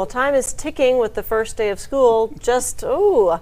Well, time is ticking with the first day of school. Just, ooh, a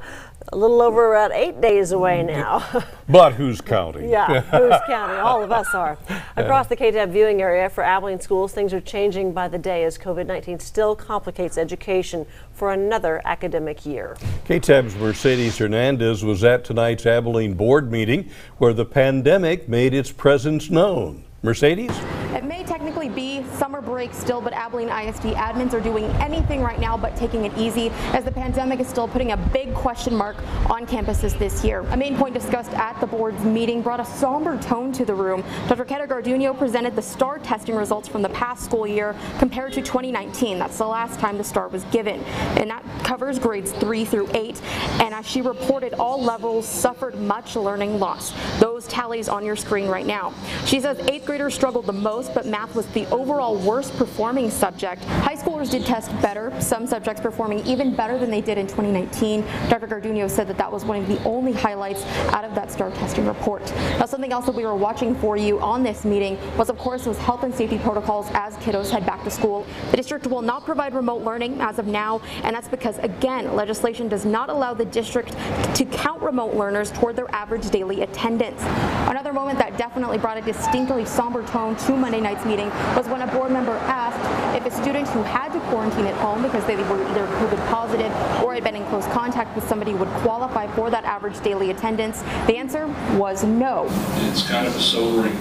little over about eight days away mm, now. But who's counting? yeah, who's counting? All of us are. Across the KTAB viewing area for Abilene schools, things are changing by the day as COVID 19 still complicates education for another academic year. KTAB's Mercedes Hernandez was at tonight's Abilene board meeting where the pandemic made its presence known. Mercedes? It may technically be summer break still, but Abilene ISD admins are doing anything right now but taking it easy as the pandemic is still putting a big question mark on campuses this year. A main point discussed at the board's meeting brought a somber tone to the room. Dr. Ketter Garduno presented the STAAR testing results from the past school year compared to 2019. That's the last time the STAAR was given. And that covers grades 3 through 8. And as she reported, all levels suffered much learning loss. Those tallies on your screen right now. She says 8th graders struggled the most, but math was the overall worst performing subject. High schoolers did test better, some subjects performing even better than they did in 2019. Dr. Garduno said that that was one of the only highlights out of that STAAR testing report. Now, something else that we were watching for you on this meeting was, of course, those health and safety protocols as kiddos head back to school. The district will not provide remote learning as of now, and that's because, again, legislation does not allow the district to count remote learners toward their average daily attendance. Another moment that definitely brought a distinctly somber tone to Monday night's meeting was when a board member asked if a student who had to quarantine at home because they were either COVID positive or had been in close contact with somebody would qualify for that average daily attendance. The answer was no. It's kind of a sobering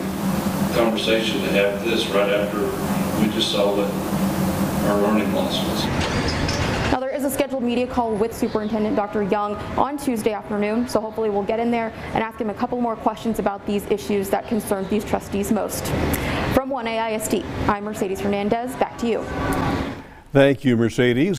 conversation to have this right after we just saw what our learning loss was. Now, there is a scheduled media call with Superintendent Dr. Young on Tuesday afternoon, so hopefully we'll get in there and ask him a couple more questions about these issues that concern these trustees most. From 1AISD, I'm Mercedes Hernandez. Back to you. Thank you, Mercedes.